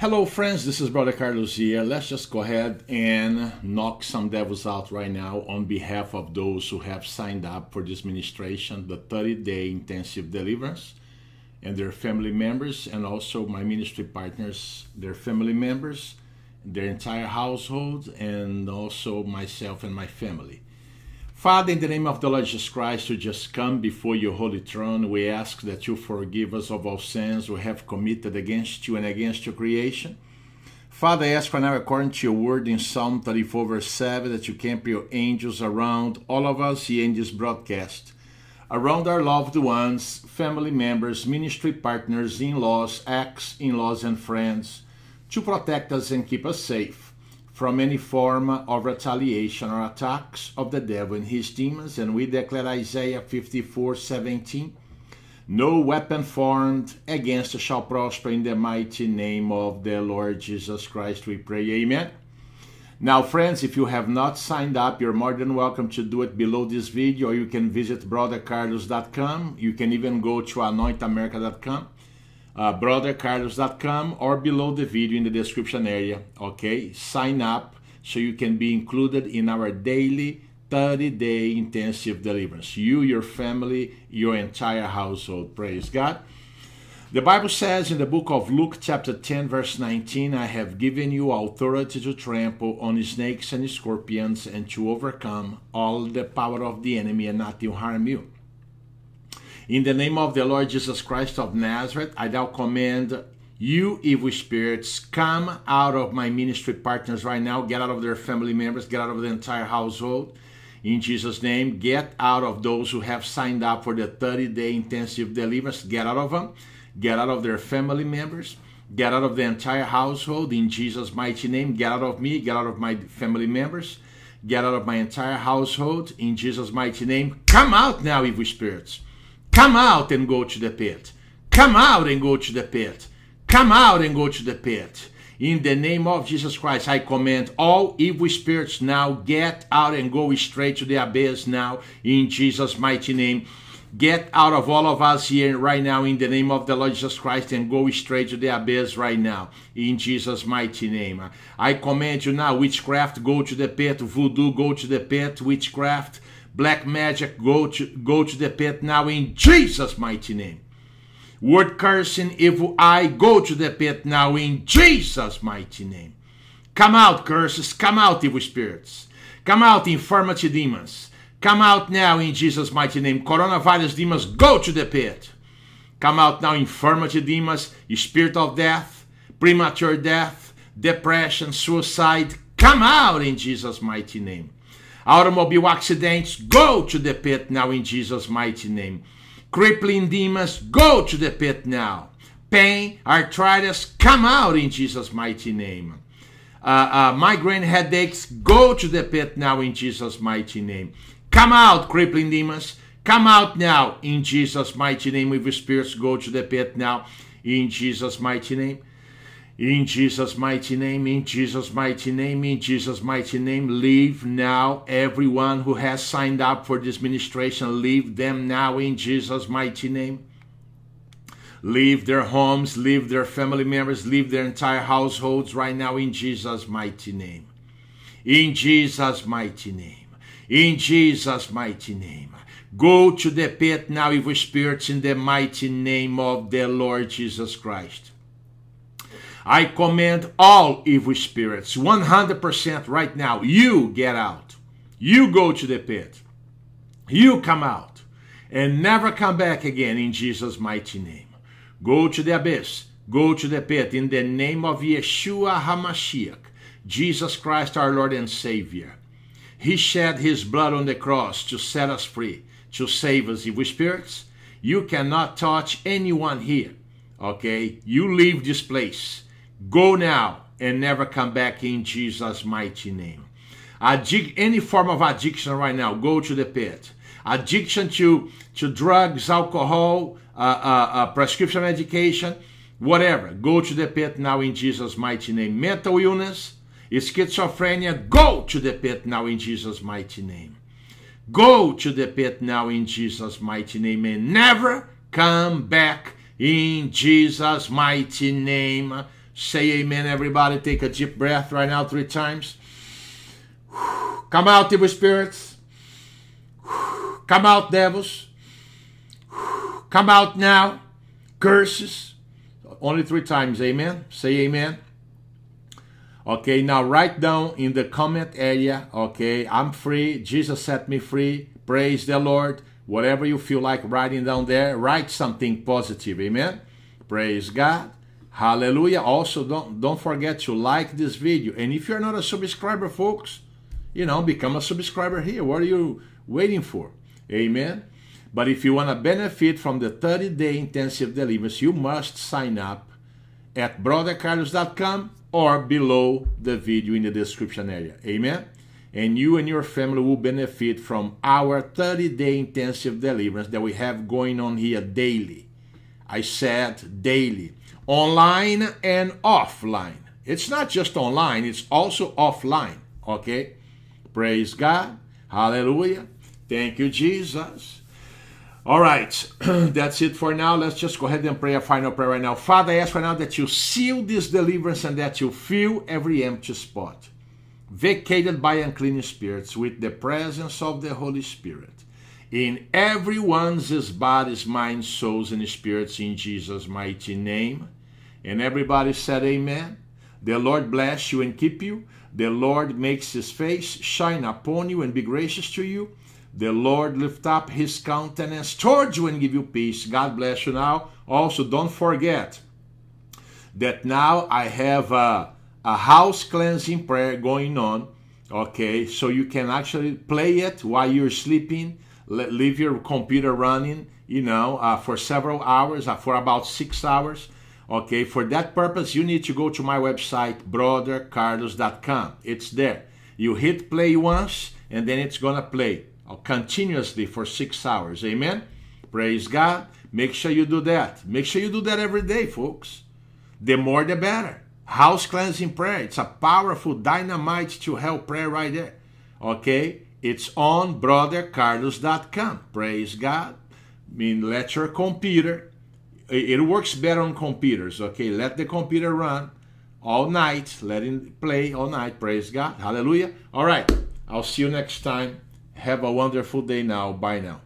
Hello, friends. This is Brother Carlos here. Let's just go ahead and knock some devils out right now on behalf of those who have signed up for this ministration, the 30 day intensive deliverance, and their family members, and also my ministry partners, their family members, their entire household, and also myself and my family. Father, in the name of the Lord Jesus Christ, we just come before your holy throne. We ask that you forgive us of all sins we have committed against you and against your creation. Father, I ask for now, according to your word in Psalm 34, verse 7, that you camp your angels around all of us here in this broadcast, around our loved ones, family members, ministry partners, in laws, ex in laws, and friends, to protect us and keep us safe from any form of retaliation or attacks of the devil and his demons. And we declare Isaiah 54 17. No weapon formed against us shall prosper in the mighty name of the Lord Jesus Christ. We pray, Amen. Now, friends, if you have not signed up, you're more than welcome to do it below this video, you can visit brothercarlos.com. You can even go to anointamerica.com uh, brothercarlos.com or below the video in the description area. Okay, sign up so you can be included in our daily 30 day intensive deliverance. You, your family, your entire household. Praise God. The Bible says in the book of Luke, chapter 10, verse 19, I have given you authority to trample on snakes and scorpions and to overcome all the power of the enemy and nothing harm you. In the name of the Lord Jesus Christ of Nazareth, I now command you evil spirits, come out of my ministry partners right now. Get out of their family members, get out of the entire household. In Jesus' name, get out of those who have signed up for the 30 day intensive deliverance. Get out of them. Get out of their family members. Get out of the entire household. In Jesus' mighty name, get out of me. Get out of my family members. Get out of my entire household. In Jesus' mighty name, come out now, evil spirits. Come out and go to the pit. Come out and go to the pit. Come out and go to the pit. In the name of Jesus Christ, I command all evil spirits now get out and go straight to the abyss now in Jesus' mighty name. Get out of all of us here right now in the name of the Lord Jesus Christ and go straight to the abyss right now in Jesus' mighty name. I command you now, witchcraft, go to the pit, voodoo, go to the pit, witchcraft black magic, go to, go to the pit now in Jesus' mighty name. Word cursing, evil eye, go to the pit now in Jesus' mighty name. Come out, curses, come out, evil spirits. Come out, infirmity demons. Come out now in Jesus' mighty name. Coronavirus demons, go to the pit. Come out now, infirmity demons, spirit of death, premature death, depression, suicide. Come out in Jesus' mighty name. Automobile accidents, go to the pit now in Jesus' mighty name. Crippling demons, go to the pit now. Pain, arthritis, come out in Jesus' mighty name. Uh, uh, migraine headaches, go to the pit now in Jesus' mighty name. Come out, crippling demons. Come out now in Jesus' mighty name. Your spirits, go to the pit now in Jesus' mighty name. In Jesus' mighty name, in Jesus' mighty name, in Jesus' mighty name, leave now everyone who has signed up for this ministration. Leave them now in Jesus' mighty name. Leave their homes, leave their family members, leave their entire households right now in Jesus' mighty name. In Jesus' mighty name. In Jesus' mighty name. Go to the pit now, evil spirits, in the mighty name of the Lord Jesus Christ. I command all evil spirits 100% right now. You get out. You go to the pit. You come out and never come back again in Jesus' mighty name. Go to the abyss. Go to the pit in the name of Yeshua HaMashiach, Jesus Christ, our Lord and Savior. He shed his blood on the cross to set us free, to save us, evil spirits. You cannot touch anyone here. Okay? You leave this place Go now and never come back in Jesus' mighty name. Addic- any form of addiction right now, go to the pit. Addiction to, to drugs, alcohol, uh, uh, uh, prescription medication, whatever, go to the pit now in Jesus' mighty name. Mental illness, schizophrenia, go to the pit now in Jesus' mighty name. Go to the pit now in Jesus' mighty name and never come back in Jesus' mighty name Say amen, everybody. Take a deep breath right now, three times. Come out, evil spirits. Come out, devils. Come out now. Curses. Only three times. Amen. Say amen. Okay, now write down in the comment area. Okay, I'm free. Jesus set me free. Praise the Lord. Whatever you feel like writing down there, write something positive. Amen. Praise God. Hallelujah. Also, don't don't forget to like this video. And if you're not a subscriber, folks, you know, become a subscriber here. What are you waiting for? Amen. But if you want to benefit from the 30-day intensive deliverance, you must sign up at brothercarlos.com or below the video in the description area. Amen. And you and your family will benefit from our 30-day intensive deliverance that we have going on here daily. I said daily online and offline. It's not just online, it's also offline. Okay? Praise God. Hallelujah. Thank you, Jesus. All right, that's it for now. Let's just go ahead and pray a final prayer right now. Father, I ask right now that you seal this deliverance and that you fill every empty spot vacated by unclean spirits with the presence of the Holy Spirit in everyone's bodies, minds, souls, and spirits in Jesus' mighty name. And everybody said, Amen. The Lord bless you and keep you. The Lord makes his face shine upon you and be gracious to you. The Lord lift up his countenance towards you and give you peace. God bless you now. Also, don't forget that now I have a, a house cleansing prayer going on. Okay, so you can actually play it while you're sleeping. Leave your computer running, you know, uh, for several hours, uh, for about six hours Okay, for that purpose, you need to go to my website, brothercarlos.com. It's there. You hit play once, and then it's gonna play uh, continuously for six hours. Amen. Praise God. Make sure you do that. Make sure you do that every day, folks. The more the better. House cleansing prayer. It's a powerful dynamite to help prayer right there. Okay? It's on brothercarlos.com. Praise God. I mean, let your computer it works better on computers. Okay, let the computer run all night, let it play all night. Praise God. Hallelujah. All right, I'll see you next time. Have a wonderful day now. Bye now.